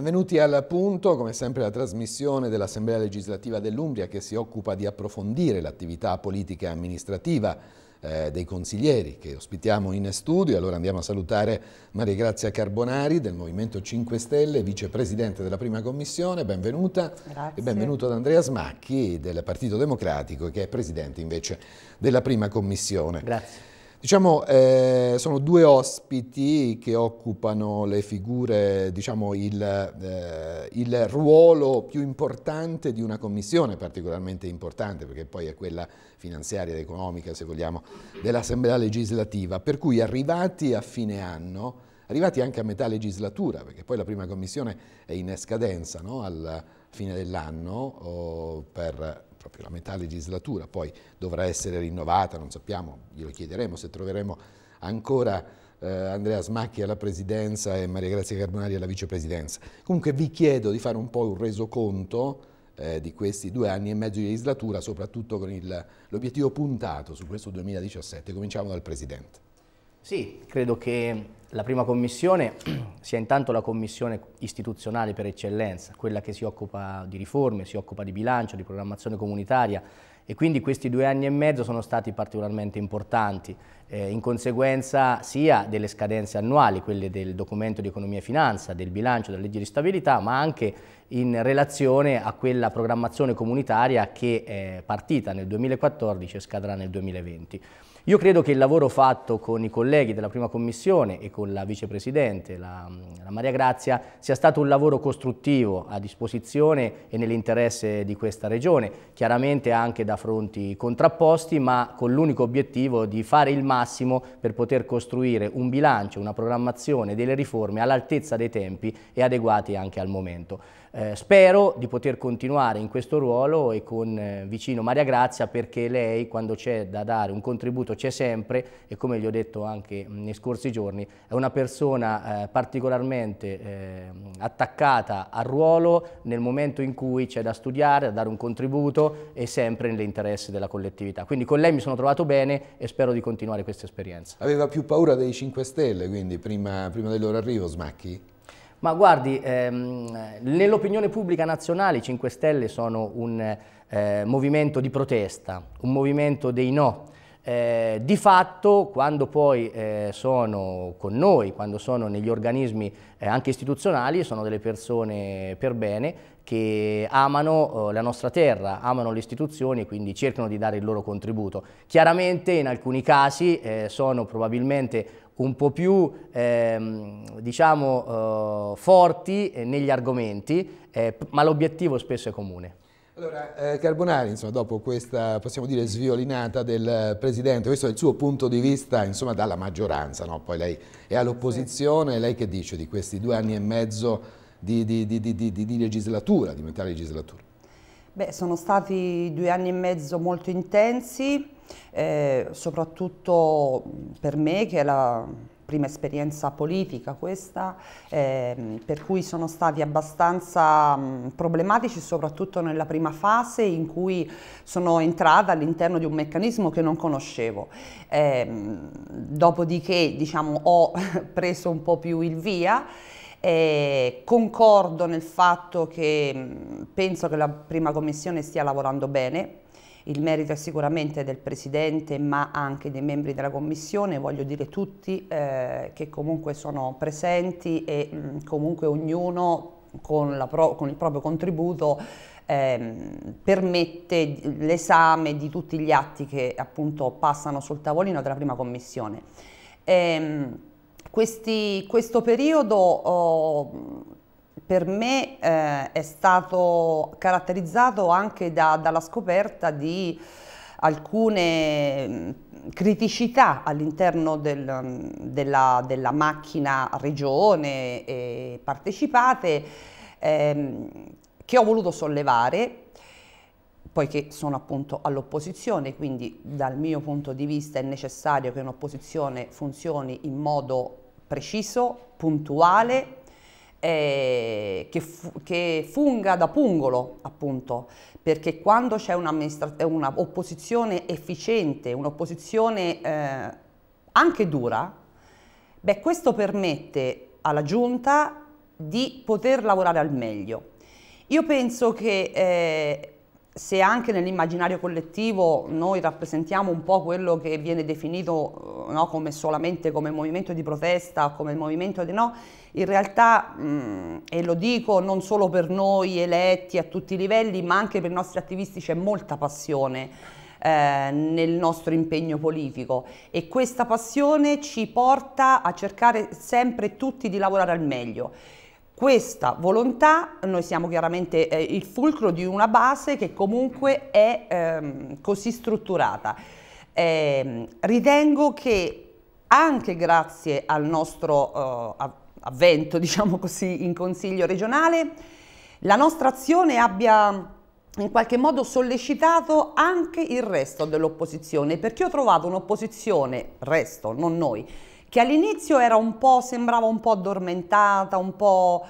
Benvenuti al punto, come sempre la trasmissione dell'Assemblea legislativa dell'Umbria che si occupa di approfondire l'attività politica e amministrativa eh, dei consiglieri che ospitiamo in studio. Allora andiamo a salutare Maria Grazia Carbonari del Movimento 5 Stelle, vicepresidente della prima commissione, benvenuta. Grazie. E benvenuto ad Andrea Smacchi del Partito Democratico che è presidente invece della prima commissione. Grazie. Diciamo, eh, sono due ospiti che occupano le figure, diciamo, il, eh, il, ruolo più importante di una commissione, particolarmente importante, perché poi è quella finanziaria ed economica, se vogliamo, dell'Assemblea legislativa, per cui arrivati a fine anno, arrivati anche a metà legislatura, perché poi la prima commissione è in scadenza no? alla fine dell'anno per proprio la metà legislatura, poi dovrà essere rinnovata, non sappiamo, glielo chiederemo se troveremo ancora eh, Andrea Smacchi alla presidenza e Maria Grazia Carbonari alla vicepresidenza. Comunque vi chiedo di fare un po' un resoconto eh, di questi due anni e mezzo di legislatura, soprattutto con l'obiettivo puntato su questo 2017. Cominciamo dal Presidente. Sì, credo che la prima commissione sia intanto la commissione istituzionale per eccellenza, quella che si occupa di riforme, si occupa di bilancio, di programmazione comunitaria e quindi questi due anni e mezzo sono stati particolarmente importanti eh, in conseguenza sia delle scadenze annuali, quelle del documento di economia e finanza, del bilancio, della legge di stabilità, ma anche in relazione a quella programmazione comunitaria che è partita nel 2014 e scadrà nel 2020. Io credo che il lavoro fatto con i colleghi della prima commissione e con la vicepresidente, la, la Maria Grazia, sia stato un lavoro costruttivo a disposizione e nell'interesse di questa regione, chiaramente anche da fronti contrapposti, ma con l'unico obiettivo di fare il massimo per poter costruire un bilancio, una programmazione, delle riforme all'altezza dei tempi e adeguati anche al momento. Eh, spero di poter continuare in questo ruolo e con eh, vicino Maria Grazia perché lei quando c'è da dare un contributo c'è sempre e come gli ho detto anche nei scorsi giorni è una persona eh, particolarmente eh, attaccata al ruolo nel momento in cui c'è da studiare, da dare un contributo e sempre nell'interesse della collettività. Quindi con lei mi sono trovato bene e spero di continuare questa esperienza. Aveva più paura dei 5 Stelle quindi prima, prima del loro arrivo Smacchi? Ma guardi, ehm, nell'opinione pubblica nazionale i 5 Stelle sono un eh, movimento di protesta, un movimento dei no. Eh, di fatto, quando poi eh, sono con noi, quando sono negli organismi eh, anche istituzionali, sono delle persone per bene che amano eh, la nostra terra, amano le istituzioni e quindi cercano di dare il loro contributo. Chiaramente in alcuni casi eh, sono probabilmente un po' più ehm, diciamo, eh, forti negli argomenti, eh, ma l'obiettivo spesso è comune. Allora, eh, Carbonari, insomma, dopo questa, possiamo dire, sviolinata del Presidente, questo è il suo punto di vista, insomma, dalla maggioranza, no? Poi lei è all'opposizione, lei che dice di questi due anni e mezzo di, di, di, di legislatura, di metà legislatura? Beh, sono stati due anni e mezzo molto intensi, eh, soprattutto per me che è la prima esperienza politica questa, eh, per cui sono stati abbastanza mh, problematici soprattutto nella prima fase in cui sono entrata all'interno di un meccanismo che non conoscevo. Eh, dopodiché diciamo, ho preso un po' più il via eh, concordo nel fatto che penso che la prima commissione stia lavorando bene, il merito è sicuramente del Presidente ma anche dei membri della Commissione, voglio dire tutti eh, che comunque sono presenti e mh, comunque ognuno con, pro, con, il proprio contributo ehm, permette l'esame di tutti gli atti che appunto passano sul tavolino della prima Commissione. Ehm, questi, questo periodo oh, per me eh, è stato caratterizzato anche da, dalla scoperta di alcune mm, criticità all'interno del, della, della, macchina regione e partecipate ehm, che ho voluto sollevare poiché sono appunto all'opposizione, quindi dal mio punto di vista è necessario che un'opposizione funzioni in modo preciso, puntuale eh, che, fu che, funga da pungolo, appunto, perché quando c'è un'opposizione una efficiente, un'opposizione eh, anche dura, beh, questo permette alla Giunta di poter lavorare al meglio. Io penso che eh, se anche nell'immaginario collettivo noi rappresentiamo un po' quello che viene definito no, come solamente come movimento di protesta, come movimento di no, in realtà, mh, e lo dico non solo per noi eletti a tutti i livelli, ma anche per i nostri attivisti c'è molta passione eh, nel nostro impegno politico e questa passione ci porta a cercare sempre tutti di lavorare al meglio. Questa volontà, noi siamo chiaramente eh, il fulcro di una base che comunque è ehm, così strutturata. Eh, ritengo che anche grazie al nostro eh, avvento, diciamo così, in Consiglio regionale, la nostra azione abbia in qualche modo sollecitato anche il resto dell'opposizione, perché ho trovato un'opposizione, resto, non noi, che all'inizio era un po', sembrava un po' addormentata, un po'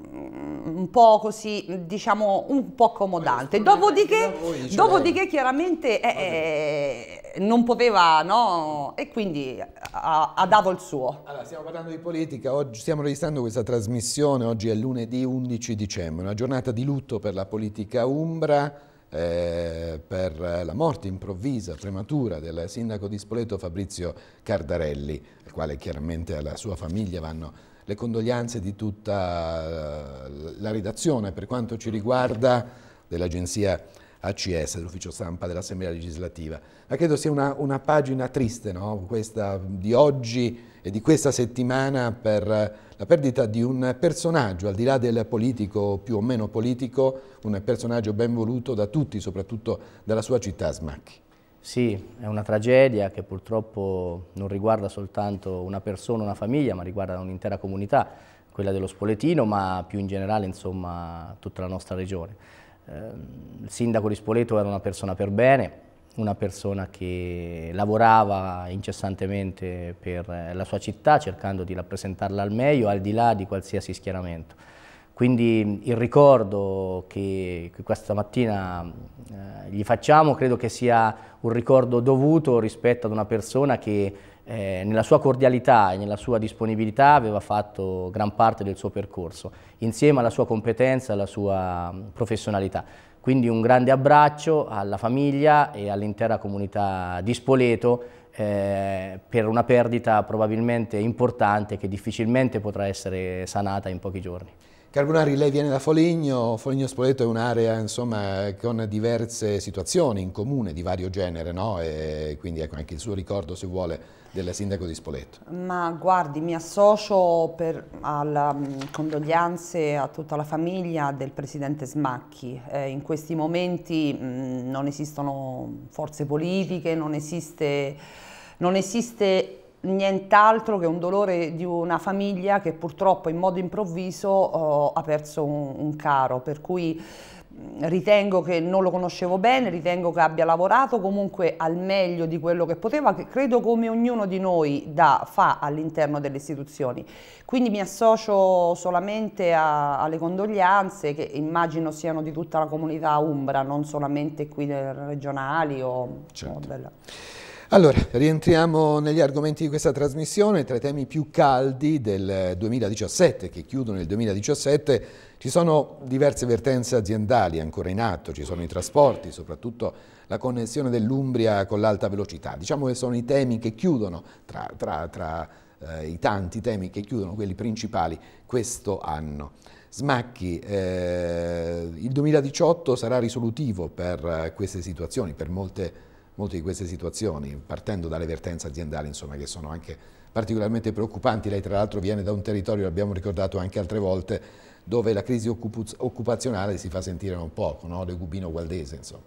un po' così, diciamo, un po' accomodante. Dopodiché, dopodiché chiaramente eh, eh, non poteva, no? E quindi ha, ha, dato il suo. Allora, stiamo parlando di politica, oggi stiamo registrando questa trasmissione, oggi è lunedì 11 dicembre, una giornata di lutto per la politica umbra, eh, per la morte improvvisa, prematura del sindaco di Spoleto Fabrizio Cardarelli, al quale chiaramente alla sua famiglia vanno le condoglianze di tutta eh, la redazione per quanto ci riguarda dell'agenzia ACS, dell'ufficio stampa dell'Assemblea legislativa. Ma credo sia una, una pagina triste, no? questa di oggi e di questa settimana per la perdita di un personaggio, al di là del politico più o meno politico, un personaggio ben voluto da tutti, soprattutto dalla sua città Smacchi. Sì, è una tragedia che purtroppo non riguarda soltanto una persona, una famiglia, ma riguarda un'intera comunità, quella dello Spoletino, ma più in generale insomma, tutta la nostra regione. Eh, il sindaco di Spoleto era una persona per bene, una persona che lavorava incessantemente per la sua città cercando di rappresentarla al meglio al di là di qualsiasi schieramento. Quindi il ricordo che, che questa mattina eh, gli facciamo credo che sia un ricordo dovuto rispetto ad una persona che eh, nella sua cordialità e nella sua disponibilità aveva fatto gran parte del suo percorso, insieme alla sua competenza e alla sua professionalità. Quindi un grande abbraccio alla famiglia e all'intera comunità di Spoleto eh, per una perdita probabilmente importante che difficilmente potrà essere sanata in pochi giorni. Carbonari, lei viene da Foligno, Foligno Spoleto è un'area con diverse situazioni in comune di vario genere, no? e quindi ecco anche il suo ricordo, se vuole, del sindaco di Spoleto. Ma guardi, mi associo per, alle mm, condoglianze a tutta la famiglia del presidente Smacchi. Eh, in questi momenti mh, mm, non esistono forze politiche, non esiste, non esiste nient'altro che un dolore di una famiglia che purtroppo in modo improvviso oh, ha perso un, un, caro, per cui ritengo che non lo conoscevo bene, ritengo che abbia lavorato comunque al meglio di quello che poteva, che credo come ognuno di noi da, fa all'interno delle istituzioni. Quindi mi associo solamente a, alle condoglianze che immagino siano di tutta la comunità umbra, non solamente qui regionali o, certo. o della... Allora, rientriamo negli argomenti di questa trasmissione, tra i temi più caldi del 2017, che chiudono il 2017, ci sono diverse vertenze aziendali ancora in atto, ci sono i trasporti, soprattutto la connessione dell'Umbria con l'alta velocità. Diciamo che sono i temi che chiudono, tra, tra, tra eh, i tanti temi che chiudono, quelli principali, questo anno. Smacchi, eh, il 2018 sarà risolutivo per eh, queste situazioni, per molte molte di queste situazioni, partendo dalle vertenze aziendali, insomma, che sono anche particolarmente preoccupanti. Lei tra l'altro viene da un territorio, l'abbiamo ricordato anche altre volte, dove la crisi occupazionale si fa sentire non poco, no? De Gubino Gualdese, insomma.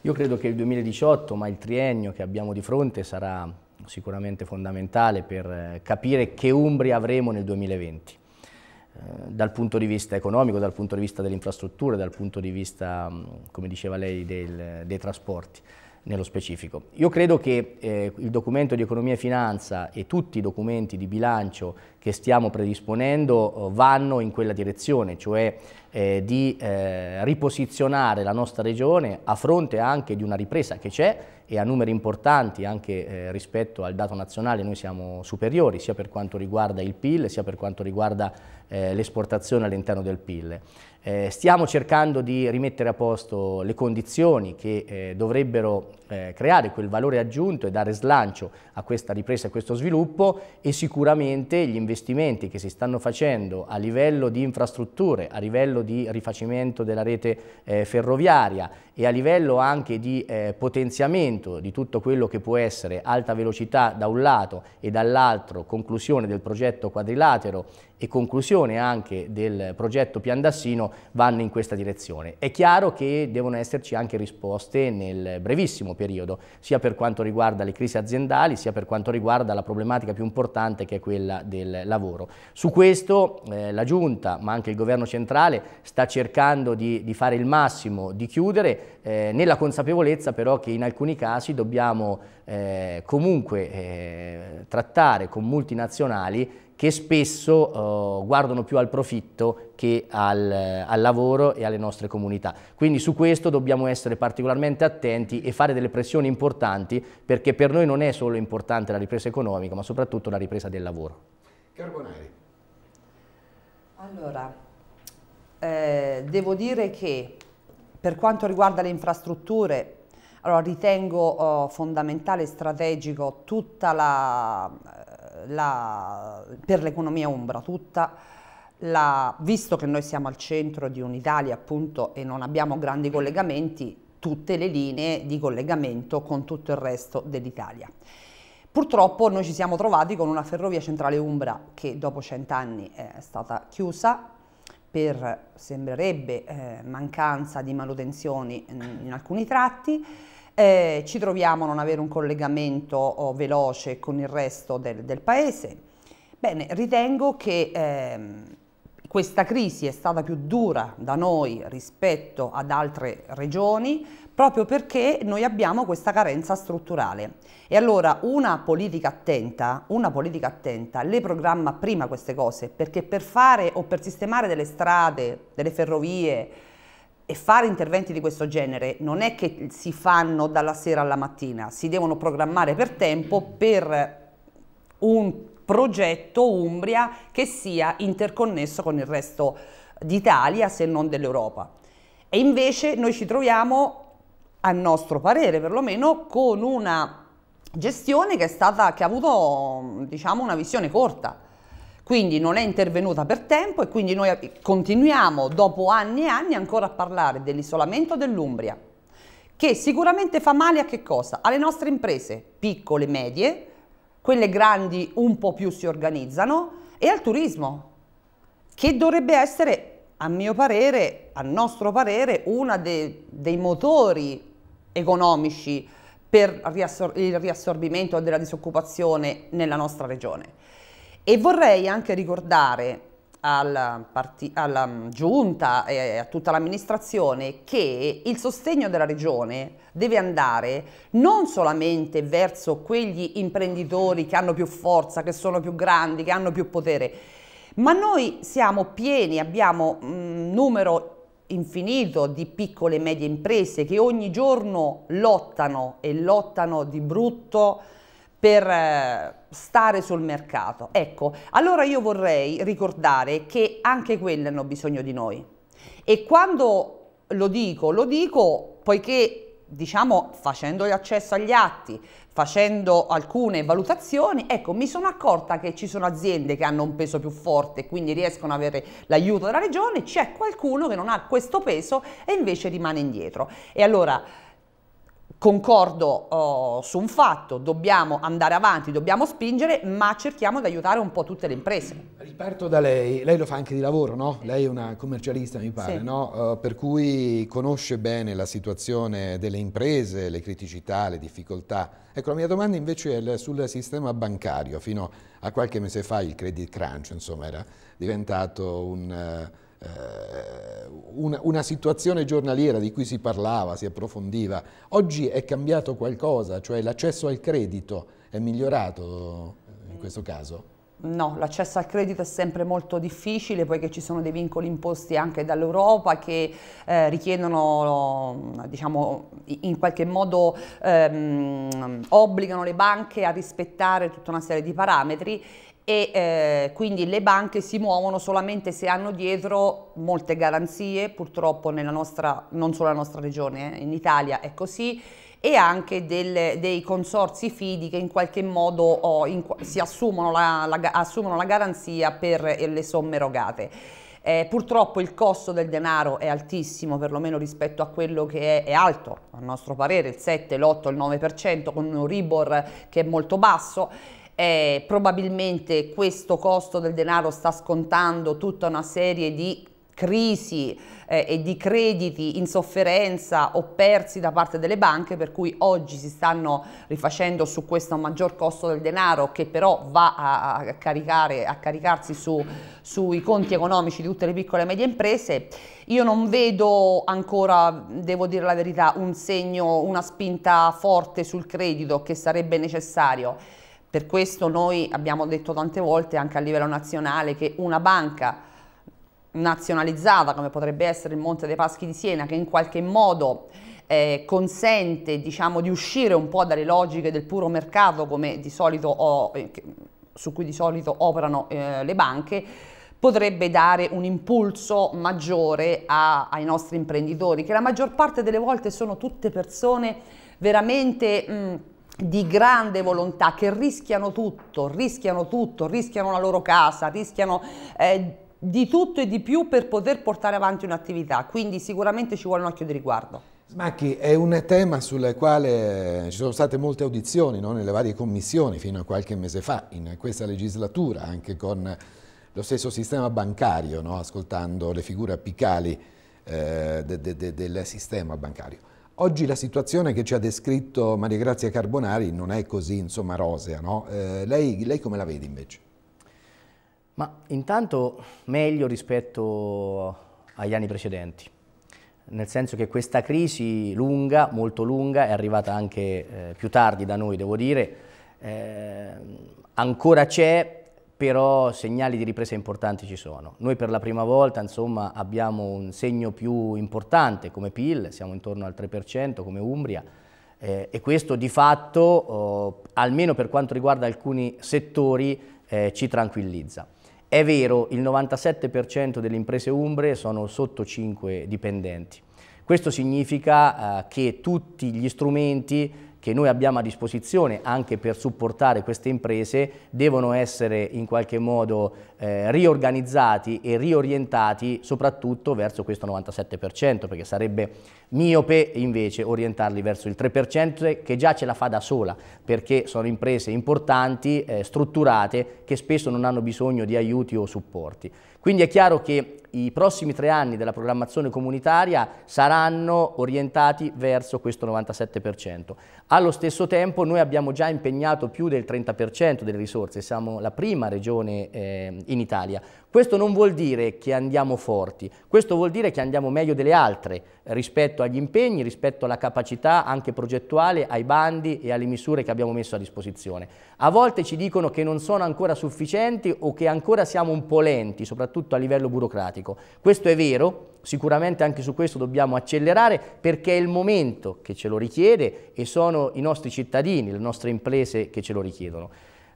Io credo che il 2018, ma il triennio che abbiamo di fronte, sarà sicuramente fondamentale per eh, capire che Umbria avremo nel 2020 eh, dal punto di vista economico, dal punto di vista delle infrastrutture, dal punto di vista, come diceva lei, del, dei trasporti nello specifico. Io credo che eh, il documento di economia e finanza e tutti i documenti di bilancio che stiamo predisponendo eh, vanno in quella direzione, cioè eh, di eh, riposizionare la nostra regione a fronte anche di una ripresa che c'è e a numeri importanti anche eh, rispetto al dato nazionale noi siamo superiori sia per quanto riguarda il PIL sia per quanto riguarda eh, l'esportazione all'interno del PIL. Eh, stiamo cercando di rimettere a posto le condizioni che eh, dovrebbero eh, creare quel valore aggiunto e dare slancio a questa ripresa e a questo sviluppo e sicuramente gli investimenti che si stanno facendo a livello di infrastrutture, a livello di rifacimento della rete eh, ferroviaria e a livello anche di eh, potenziamento di tutto quello che può essere alta velocità da un lato e dall'altro conclusione del progetto quadrilatero e conclusione anche del progetto Piandassino vanno in questa direzione. È chiaro che devono esserci anche risposte nel brevissimo periodo, sia per quanto riguarda le crisi aziendali, sia per quanto riguarda la problematica più importante che è quella del lavoro. Su questo eh, la Giunta, ma anche il Governo centrale, sta cercando di, di fare il massimo di chiudere, eh, nella consapevolezza però che in alcuni casi dobbiamo eh, comunque eh, trattare con multinazionali che spesso uh, guardano più al profitto che al, al, lavoro e alle nostre comunità. Quindi su questo dobbiamo essere particolarmente attenti e fare delle pressioni importanti perché per noi non è solo importante la ripresa economica ma soprattutto la ripresa del lavoro. Carbonari. Allora, eh, devo dire che per quanto riguarda le infrastrutture allora, ritengo oh, fondamentale e strategico tutta la la, per l'economia umbra tutta, la, visto che noi siamo al centro di un'Italia appunto e non abbiamo grandi collegamenti, tutte le linee di collegamento con tutto il resto dell'Italia. Purtroppo noi ci siamo trovati con una ferrovia centrale Umbra che dopo cent'anni è stata chiusa per, sembrerebbe, eh, mancanza di manutenzioni in, in alcuni tratti, eh, ci troviamo a non avere un collegamento oh, veloce con il resto del, del paese. Bene, ritengo che ehm, questa crisi è stata più dura da noi rispetto ad altre regioni proprio perché noi abbiamo questa carenza strutturale. E allora una politica attenta, una politica attenta le programma prima queste cose perché per fare o per sistemare delle strade, delle ferrovie, e fare interventi di questo genere non è che si fanno dalla sera alla mattina, si devono programmare per tempo per un progetto Umbria che sia interconnesso con il resto d'Italia se non dell'Europa. E invece noi ci troviamo, a nostro parere perlomeno, con una gestione che, è stata, che ha avuto diciamo, una visione corta quindi non è intervenuta per tempo e quindi noi continuiamo dopo anni e anni ancora a parlare dell'isolamento dell'Umbria, che sicuramente fa male a che cosa? Alle nostre imprese piccole medie, quelle grandi un po' più si organizzano, e al turismo, che dovrebbe essere, a mio parere, a nostro parere, uno de dei motori economici per il riassorbimento della disoccupazione nella nostra regione. E vorrei anche ricordare alla, alla giunta e a tutta l'amministrazione che il sostegno della regione deve andare non solamente verso quegli imprenditori che hanno più forza, che sono più grandi, che hanno più potere, ma noi siamo pieni, abbiamo un numero infinito di piccole e medie imprese che ogni giorno lottano e lottano di brutto per eh, stare sul mercato. Ecco, allora io vorrei ricordare che anche quelle hanno bisogno di noi. E quando lo dico, lo dico poiché, diciamo, facendo accesso agli atti, facendo alcune valutazioni, ecco, mi sono accorta che ci sono aziende che hanno un peso più forte e quindi riescono ad avere l'aiuto della regione, c'è qualcuno che non ha questo peso e invece rimane indietro. E allora concordo oh, su un fatto, dobbiamo andare avanti, dobbiamo spingere, ma cerchiamo di aiutare un po' tutte le imprese. Riparto da lei, lei lo fa anche di lavoro, no? Lei è una commercialista mi pare, sì. no? uh, per cui conosce bene la situazione delle imprese, le criticità, le difficoltà. Ecco, la mia domanda invece è sul sistema bancario. Fino a qualche mese fa il credit crunch, insomma, era diventato un... Uh, una, una, situazione giornaliera di cui si parlava, si approfondiva. Oggi è cambiato qualcosa, cioè l'accesso al credito è migliorato in questo caso? No, l'accesso al credito è sempre molto difficile poiché ci sono dei vincoli imposti anche dall'Europa che eh, richiedono, diciamo, in qualche modo ehm, obbligano le banche a rispettare tutta una serie di parametri e eh, quindi le banche si muovono solamente se hanno dietro molte garanzie, purtroppo nella nostra, non solo nella nostra regione, eh, in Italia è così, e anche del, dei consorsi fidi che in qualche modo oh, in, si assumono la, la, assumono la, garanzia per le somme erogate. Eh, purtroppo il costo del denaro è altissimo, perlomeno rispetto a quello che è, è alto, a nostro parere, il 7, l'8, il 9%, con un Ribor che è molto basso. Eh, probabilmente questo costo del denaro sta scontando tutta una serie di crisi eh, e di crediti in sofferenza o persi da parte delle banche per cui oggi si stanno rifacendo su questo maggior costo del denaro che però va a, a, caricare, a caricarsi su, sui conti economici di tutte le piccole e medie imprese. Io non vedo ancora, devo dire la verità, un segno, una spinta forte sul credito che sarebbe necessario. Per questo noi abbiamo detto tante volte anche a livello nazionale che una banca nazionalizzata come potrebbe essere il Monte dei Paschi di Siena che in qualche modo eh, consente diciamo, di uscire un po' dalle logiche del puro mercato ho, eh, su cui di solito operano eh, le banche potrebbe dare un impulso maggiore a, ai nostri imprenditori che la maggior parte delle volte sono tutte persone veramente mh, di grande volontà che rischiano tutto, rischiano tutto, rischiano la loro casa, rischiano eh, di tutto e di più per poter portare avanti un'attività, quindi sicuramente ci vuole un occhio di riguardo. Smacchi, è un tema sul quale ci sono state molte audizioni no? nelle varie commissioni fino a qualche mese fa, in questa legislatura, anche con lo stesso sistema bancario, no? ascoltando le figure apicali eh, de, de, de, del sistema bancario. Oggi la situazione che ci ha descritto Maria Grazia Carbonari non è così insomma rosea, no? eh, lei, lei come la vede invece? Ma intanto meglio rispetto agli anni precedenti, nel senso che questa crisi lunga, molto lunga, è arrivata anche eh, più tardi da noi, devo dire, eh, ancora c'è, però segnali di ripresa importanti ci sono. Noi per la prima volta insomma, abbiamo un segno più importante come PIL, siamo intorno al 3% come Umbria, eh, e questo di fatto, oh, almeno per quanto riguarda alcuni settori, eh, ci tranquillizza. È vero, il 97% delle imprese umbre sono sotto 5 dipendenti. Questo significa eh, che tutti gli strumenti che noi abbiamo a disposizione anche per supportare queste imprese devono essere in qualche modo eh, riorganizzati e riorientati soprattutto verso questo 97% perché sarebbe miope invece orientarli verso il 3% che già ce la fa da sola perché sono imprese importanti, eh, strutturate che spesso non hanno bisogno di aiuti o supporti. Quindi è chiaro che i prossimi tre anni della programmazione comunitaria saranno orientati verso questo 97%. Allo stesso tempo noi abbiamo già impegnato più del 30% delle risorse, siamo la prima regione eh, in Italia. Questo non vuol dire che andiamo forti, questo vuol dire che andiamo meglio delle altre rispetto agli impegni, rispetto alla capacità anche progettuale, ai bandi e alle misure che abbiamo messo a disposizione. A volte ci dicono che non sono ancora sufficienti o che ancora siamo un po' lenti, soprattutto a livello burocratico. Questo è vero, sicuramente anche su questo dobbiamo accelerare perché è il momento che ce lo richiede e sono i nostri cittadini, le nostre imprese che ce lo richiedono.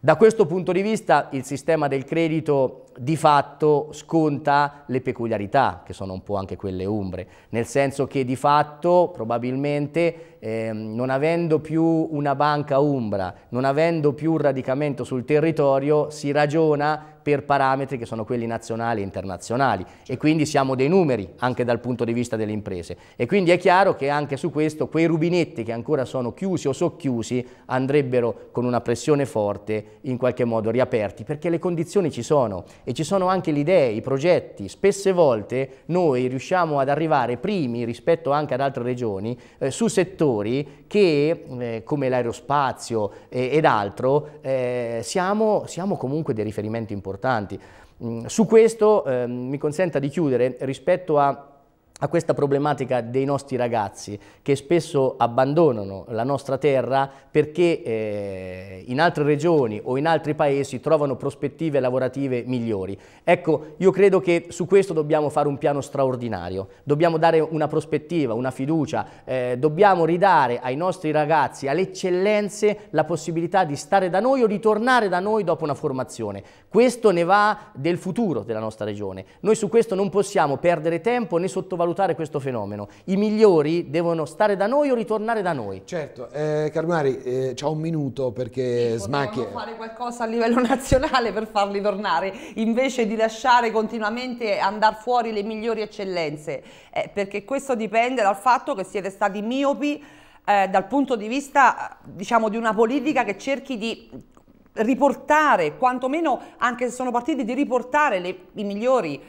Da questo punto di vista il sistema del credito di fatto sconta le peculiarità, che sono un po' anche quelle umbre, nel senso che di fatto probabilmente eh, non avendo più una banca umbra, non avendo più un radicamento sul territorio, si ragiona per parametri che sono quelli nazionali e internazionali. E quindi siamo dei numeri anche dal punto di vista delle imprese. E quindi è chiaro che anche su questo quei rubinetti che ancora sono chiusi o socchiusi andrebbero con una pressione forte in qualche modo riaperti perché le condizioni ci sono. E ci sono anche le idee, i progetti, spesse volte noi riusciamo ad arrivare primi rispetto anche ad altre regioni eh, su settori che eh, come l'aerospazio eh, ed altro eh, siamo, siamo comunque dei riferimenti importanti. Mm, su questo eh, mi consenta di chiudere rispetto a a questa problematica dei nostri ragazzi che spesso abbandonano la nostra terra perché eh, in altre regioni o in altri paesi trovano prospettive lavorative migliori. Ecco, io credo che su questo dobbiamo fare un piano straordinario, dobbiamo dare una prospettiva, una fiducia, eh, dobbiamo ridare ai nostri ragazzi, alle eccellenze, la possibilità di stare da noi o di tornare da noi dopo una formazione. Questo ne va del futuro della nostra regione. Noi su questo non possiamo perdere tempo né sottovalutare sottovalutare questo fenomeno. I migliori devono stare da noi o ritornare da noi. Certo, eh, Carbonari, eh, c'ha un minuto perché sì, smacchi... fare qualcosa a livello nazionale per farli tornare, invece di lasciare continuamente andare fuori le migliori eccellenze, eh, perché questo dipende dal fatto che siete stati miopi eh, dal punto di vista diciamo, di una politica che cerchi di riportare, quantomeno anche se sono partiti di riportare le, i migliori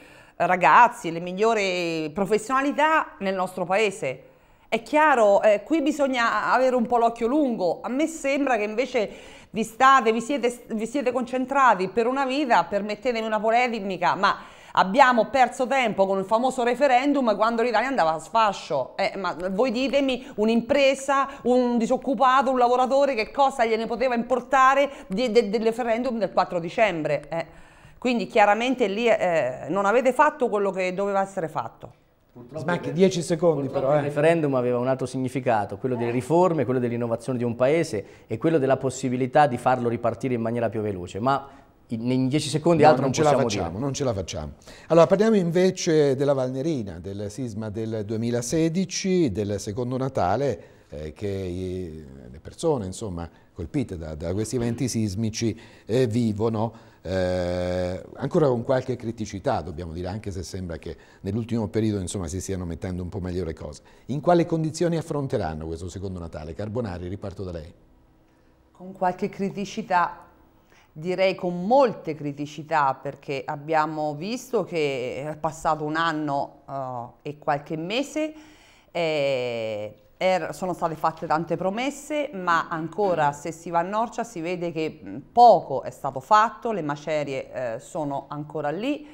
ragazzi, le migliori professionalità nel nostro paese. È chiaro, eh, qui bisogna avere un po' l'occhio lungo. A me sembra che invece vi state, vi siete, vi siete concentrati per una vita, permettetemi una polemica, ma abbiamo perso tempo con il famoso referendum quando l'Italia andava a sfascio. Eh, ma voi ditemi un'impresa, un disoccupato, un lavoratore, che cosa gliene poteva importare del referendum del 4 dicembre? Eh. Quindi chiaramente lì eh, non avete fatto quello che doveva essere fatto. Smacchi 10 secondi però. Eh. Il referendum aveva un altro significato, quello delle riforme, quello dell'innovazione di un paese e quello della possibilità di farlo ripartire in maniera più veloce. Ma in 10 secondi no, altro non, non ce la facciamo, dire. non ce la facciamo. Allora parliamo invece della Valnerina, del sisma del 2016, del secondo Natale eh, che le persone insomma, colpite da, da, questi eventi sismici eh, vivono eh, ancora con qualche criticità, dobbiamo dire, anche se sembra che nell'ultimo periodo insomma, si stiano mettendo un po' meglio le cose. In quali condizioni affronteranno questo secondo Natale? Carbonari, riparto da lei. Con qualche criticità, direi con molte criticità, perché abbiamo visto che è passato un anno uh, e qualche mese, eh, Er, sono state fatte tante promesse, ma ancora se si va a Norcia si vede che poco è stato fatto, le macerie eh, sono ancora lì.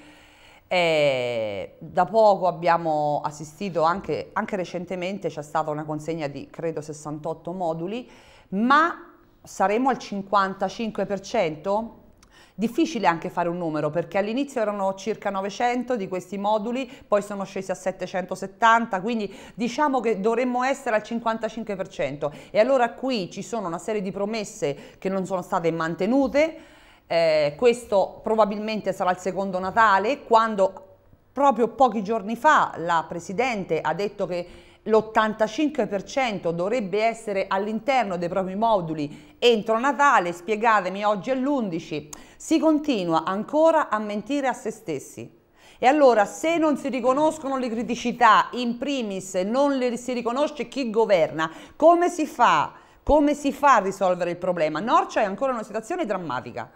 E da poco abbiamo assistito anche, anche recentemente, c'è stata una consegna di credo 68 moduli, ma saremo al 55%? Difficile anche fare un numero perché all'inizio erano circa 900 di questi moduli, poi sono scesi a 770, quindi diciamo che dovremmo essere al 55% e allora qui ci sono una serie di promesse che non sono state mantenute, eh, questo probabilmente sarà il secondo Natale, quando proprio pochi giorni fa la Presidente ha detto che l'85% dovrebbe essere all'interno dei propri moduli entro Natale, spiegatemi oggi è l'11, si continua ancora a mentire a se stessi. E allora se non si riconoscono le criticità, in primis non le, si riconosce chi governa, come si fa? Come si fa a risolvere il problema? Norcia è ancora in una situazione drammatica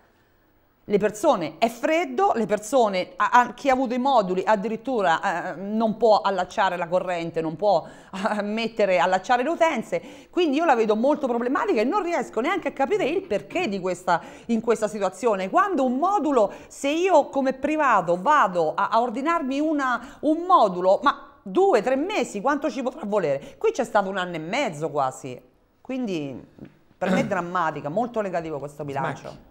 le persone, è freddo, le persone, a, a, chi ha avuto i moduli addirittura eh, non può allacciare la corrente, non può eh, mettere, allacciare le utenze, quindi io la vedo molto problematica e non riesco neanche a capire il perché di questa, in questa situazione. Quando un modulo, se io come privato vado a, a ordinarmi una, un modulo, ma due, tre mesi, quanto ci potrà volere? Qui c'è stato un anno e mezzo quasi, quindi per me è drammatica, molto negativo questo bilancio.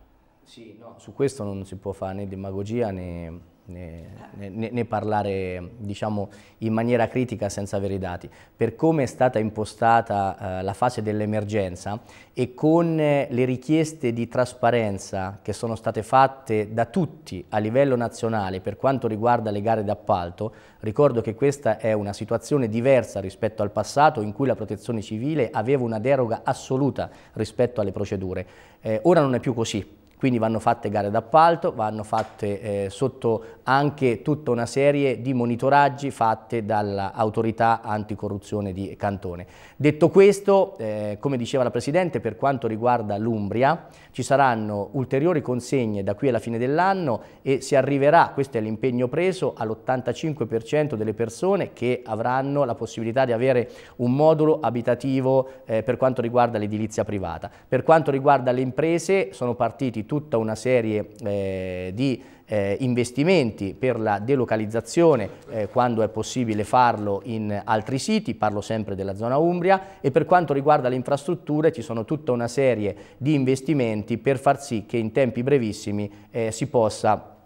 Sì, no, su questo non si può fare né demagogia né, né, né, né parlare diciamo, in maniera critica senza avere i dati. Per come è stata impostata eh, la fase dell'emergenza e con eh, le richieste di trasparenza che sono state fatte da tutti a livello nazionale per quanto riguarda le gare d'appalto, ricordo che questa è una situazione diversa rispetto al passato in cui la protezione civile aveva una deroga assoluta rispetto alle procedure. Eh, ora non è più così quindi vanno fatte gare d'appalto, vanno fatte eh, sotto anche tutta una serie di monitoraggi fatte dall'autorità anticorruzione di Cantone. Detto questo, eh, come diceva la Presidente, per quanto riguarda l'Umbria, ci saranno ulteriori consegne da qui alla fine dell'anno e si arriverà, questo è l'impegno preso, all'85% delle persone che avranno la possibilità di avere un modulo abitativo eh, per quanto riguarda l'edilizia privata. Per quanto riguarda le imprese, sono partiti tutta una serie eh, di eh, investimenti per la delocalizzazione eh, quando è possibile farlo in altri siti, parlo sempre della zona Umbria e per quanto riguarda le infrastrutture ci sono tutta una serie di investimenti per far sì che in tempi brevissimi eh, si possa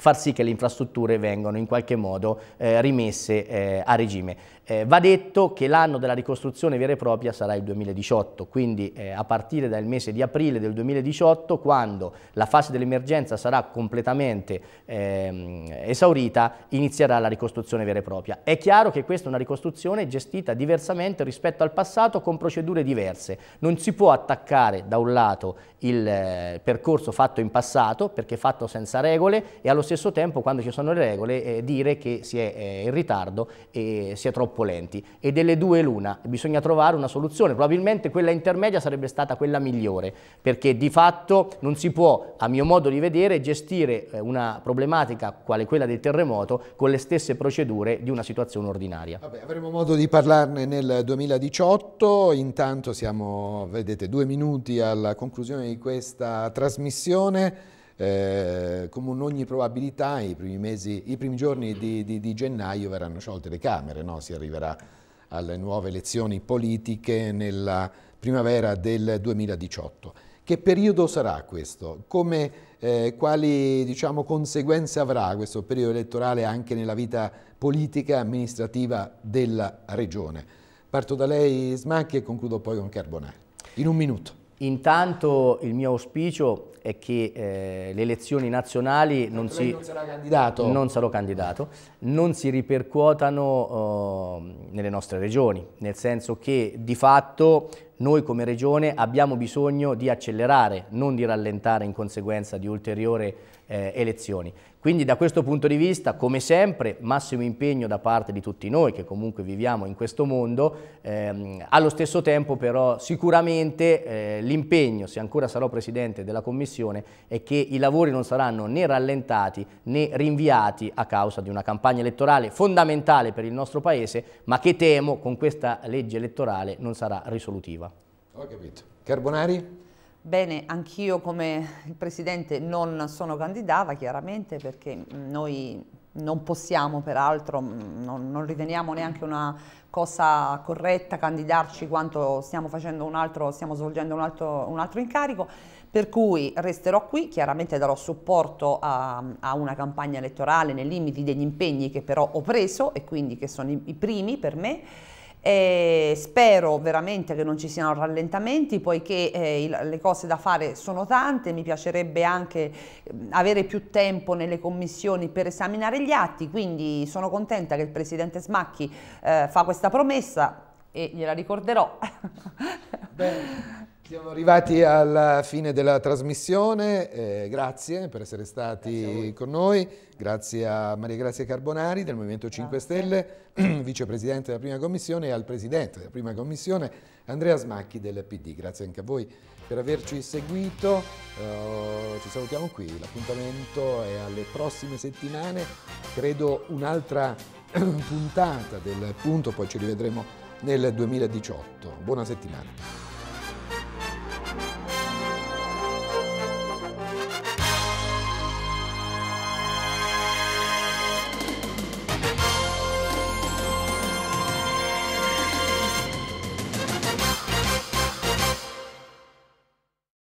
far sì che le infrastrutture vengano in qualche modo eh, rimesse eh, a regime. Eh, va detto che l'anno della ricostruzione vera e propria sarà il 2018, quindi eh, a partire dal mese di aprile del 2018, quando la fase dell'emergenza sarà completamente ehm, esaurita, inizierà la ricostruzione vera e propria. È chiaro che questa è una ricostruzione gestita diversamente rispetto al passato con procedure diverse. Non si può attaccare da un lato il eh, percorso fatto in passato, perché fatto senza regole, e allo stesso tempo, quando ci sono le regole, eh, dire che si è eh, in ritardo e si è troppo lenti e delle due l'una, bisogna trovare una soluzione, probabilmente quella intermedia sarebbe stata quella migliore perché di fatto non si può a mio modo di vedere gestire eh, una problematica quale quella del terremoto con le stesse procedure di una situazione ordinaria. Vabbè, avremo modo di parlarne nel 2018, intanto siamo, vedete, due minuti alla conclusione di questa trasmissione. Eh, come ogni probabilità i primi, mesi, i primi giorni di, di, di, gennaio verranno sciolte le Camere, no? si arriverà alle nuove elezioni politiche nella primavera del 2018. Che periodo sarà questo? Come, eh, quali diciamo, conseguenze avrà questo periodo elettorale anche nella vita politica e amministrativa della Regione? Parto da lei Smacchi e concludo poi con Carbonari. In un minuto. Intanto il mio auspicio è che eh, le elezioni nazionali non, si, non, sarà candidato. non sarò candidato, non si ripercuotano uh, nelle nostre regioni, nel senso che di fatto noi come regione abbiamo bisogno di accelerare, non di rallentare in conseguenza di ulteriori eh, elezioni. Quindi da questo punto di vista, come sempre, massimo impegno da parte di tutti noi che comunque viviamo in questo mondo, ehm, allo stesso tempo però sicuramente eh, l'impegno, se ancora sarò Presidente della Commissione, è che i lavori non saranno né rallentati né rinviati a causa di una campagna elettorale fondamentale per il nostro Paese, ma che temo con questa legge elettorale non sarà risolutiva. Ho capito. Carbonari? Bene, anch'io come Presidente non sono candidata chiaramente perché noi non possiamo peraltro, non, non riteniamo neanche una cosa corretta candidarci quanto stiamo, un altro, stiamo svolgendo un altro, un altro, incarico, per cui resterò qui, chiaramente darò supporto a, a, una campagna elettorale nei limiti degli impegni che però ho preso e quindi che sono i, i primi per me e spero veramente che non ci siano rallentamenti poiché eh, le cose da fare sono tante, mi piacerebbe anche avere più tempo nelle commissioni per esaminare gli atti, quindi sono contenta che il Presidente Smacchi eh, fa questa promessa e gliela ricorderò. Beh. Siamo arrivati alla fine della trasmissione, eh, grazie per essere stati con noi, grazie a Maria Grazia Carbonari del Movimento 5 grazie. Stelle, vicepresidente della prima commissione e al presidente della prima commissione Andrea Smacchi del PD. Grazie anche a voi per averci seguito, uh, ci salutiamo qui, l'appuntamento è alle prossime settimane, credo un'altra puntata del punto, poi ci rivedremo nel 2018. Buona settimana.